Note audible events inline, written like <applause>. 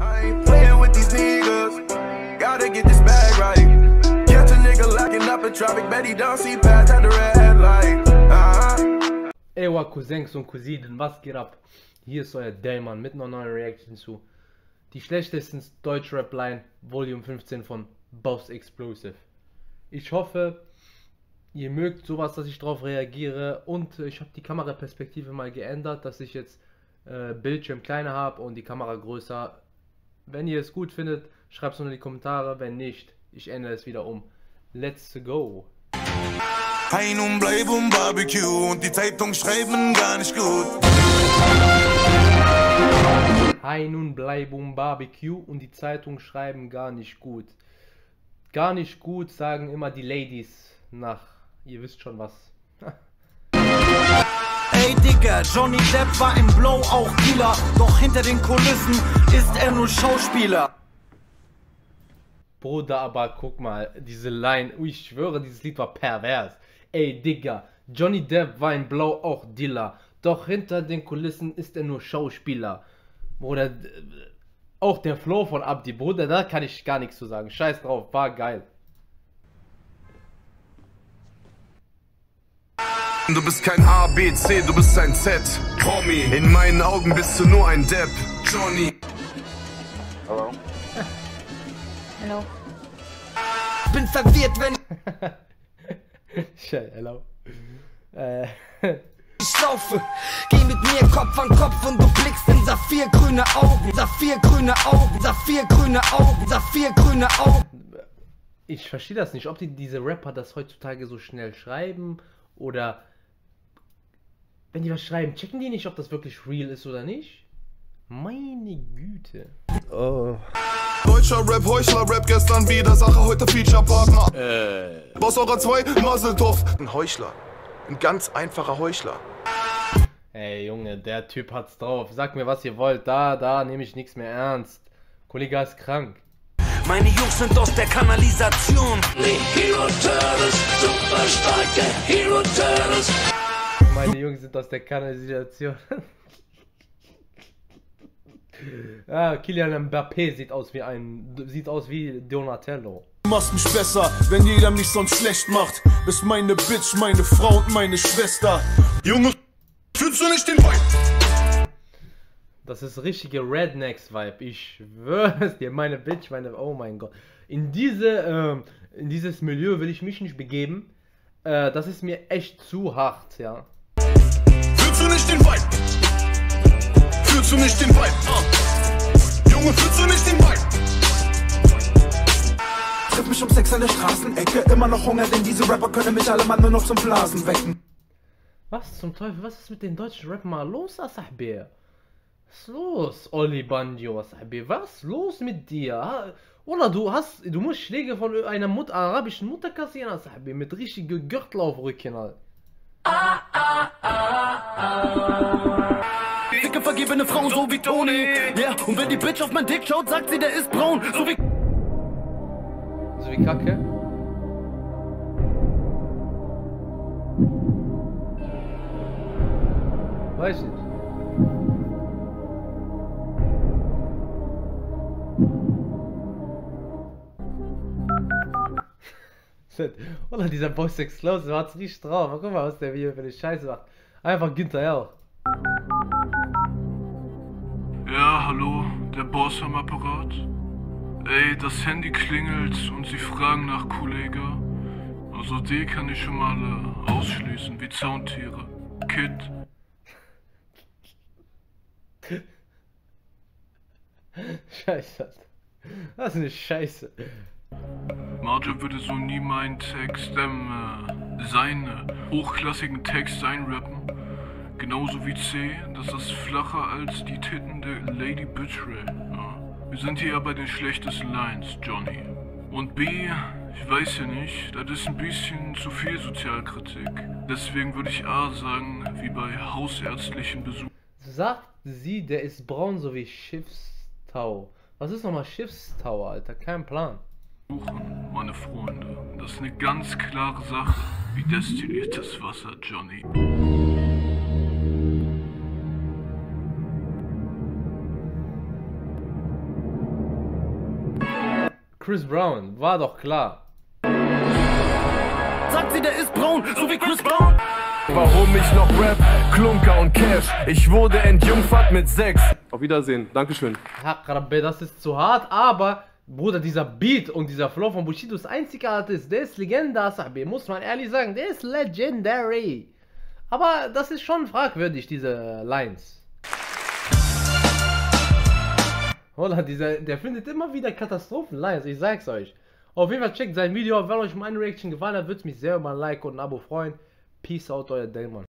Ain't playing with these niggas. Gotta get this bag right. Catch a nigga locking up in traffic, bet he don't see past at the red light. Uh-huh. Ewa Cousins und Cousinen, was geht ab? Hier ist euer Dayman mit einer neuen Reaction zu die schlechtesten Deutschrap-Line Volume 15 von Boss Explosive. Ich hoffe, ihr mögt sowas, dass ich darauf reagiere und ich habe die Kameraperspektive mal geändert, dass ich jetzt äh, Bildschirm kleiner habe und die Kamera größer. Wenn ihr es gut findet, schreibt es unter die Kommentare, wenn nicht, ich ändere es wieder um. Let's go! Ein und bleib um Barbecue und die Zeitung schreiben gar nicht gut. Hi nun bleib um Barbecue und die Zeitung schreiben gar nicht gut. Gar nicht gut sagen immer die Ladies nach. Ihr wisst schon was. <laughs> Ey Digga, Johnny Depp war im Blow auch Dealer, doch hinter den Kulissen ist er nur Schauspieler. Bruder, aber guck mal, diese Line, ich schwöre, dieses Lied war pervers. Ey Digga, Johnny Depp war im Blow auch Dealer, doch hinter den Kulissen ist er nur Schauspieler. Bruder, auch der Flow von Abdi, Bruder, da kann ich gar nichts zu sagen. Scheiß drauf, war geil. Du bist kein A, B, C, du bist ein Z. Tommy, in meinen Augen bist du nur ein Depp. Johnny. Hello? Hello. <laughs> Bin verwirrt, wenn <laughs> Scheiße, hello. Äh. <laughs> ich laufe. Geh mit mir Kopf an Kopf und du blickst in saphirgrüne Augen. Saphirgrüne Augen, saphirgrüne Augen, saphirgrüne Augen. Ich verstehe das nicht, ob die, diese Rapper das heutzutage so schnell schreiben oder wenn die was schreiben, checken die nicht, ob das wirklich real ist oder nicht? Meine Güte. Oh. Deutscher Rap, Heuchler Rap, gestern wieder Sache, heute Feature-Partner. Äh. Boss eurer zwei, Maseltoff. Ein Heuchler. Ein ganz einfacher Heuchler. Ey Junge, der Typ hat's drauf. Sag mir, was ihr wollt. Da, da nehme ich nichts mehr ernst. Kollege ist krank. Meine Jungs sind aus der Kanalisation. Hero Turtles, super starke Hero Turtles. Meine Jungs sind aus der Kanalisation. <laughs> ah, Kilian Mbappé sieht aus wie ein. sieht aus wie Donatello. Du machst mich besser, wenn jeder mich sonst schlecht macht. Bist meine Bitch, meine Frau und meine Schwester. Junge, fühlst du nicht den Vibe? Das ist richtige Rednecks-Vibe. Ich schwör's dir, meine Bitch, meine. Oh mein Gott. In diese, ähm, in dieses Milieu will ich mich nicht begeben. Äh, das ist mir echt zu hart, ja. Fühlst du nicht den Vibe? Fühlst du nicht den Vibe? Ah. Junge, fühlst du nicht den Vibe? Triff mich um Sex an der Straßenecke. Immer noch Hunger, denn diese Rapper können mich alle mal nur noch zum Blasen wecken. Was zum Teufel? Was ist mit den deutschen Rappern mal los, Asahbi? Was ist los, Oli Bandio, Asahbi? Was ist los mit dir? Oder du hast, du musst Schläge von einer Mut arabischen Mutter kassieren, Asahbi, mit richtigen Gürtel auf Rücken. Alter. Dicke vergebene Frauen, so wie Toni. Ja, und wenn die Bitch auf mein Dick schaut, sagt sie, der ist braun. So wie So wie Kacke. Shit. Oder dieser Boss Explosive hat's nicht drauf. Guck mal, was der Video für eine Scheiße macht. Einfach Günther Jauch. Ja, hallo, der Boss am Apparat. Ey, das Handy klingelt und sie fragen nach Kollega. Also die kann ich schon mal äh, ausschließen, wie Zauntiere. Kid. <laughs> Scheiße. Das ist eine Scheiße. Marja würde so nie meinen Text, ähm, äh, seine hochklassigen Text einrappen. Genauso wie C, das ist flacher als die Titten der Lady Bitchray. Ja. Wir sind hier ja bei den schlechtesten Lines, Johnny. Und B, ich weiß ja nicht, das ist ein bisschen zu viel Sozialkritik. Deswegen würde ich A sagen, wie bei hausärztlichen Besuchen. Sagt sie, der ist braun so wie Schiffstau. Was ist nochmal Schiffstau, Alter? Kein Plan. Meine Freunde. Das ist eine ganz klare Sache, wie destilliertes Wasser, Johnny. Chris Brown, war doch klar. Sagt sie, der ist braun, so wie Chris Brown. Warum ich noch Rap, Klunker und Cash? Ich wurde entjungfert mit sechs. Auf Wiedersehen, Dankeschön. Hakrabe, das ist zu hart, aber Bruder, dieser Beat und dieser Flow von Bushido ist einzigartig. Der ist Legende, Sahbi. Muss man ehrlich sagen, der ist legendary. Aber das ist schon fragwürdig, diese Lines. Holla, dieser, der findet immer wieder Katastrophen-Lines, ich sag's euch. Auf jeden Fall checkt sein Video, wenn euch meine Reaction gefallen hat, würde es mich sehr über ein Like und ein Abo freuen. Peace out, euer Dämon.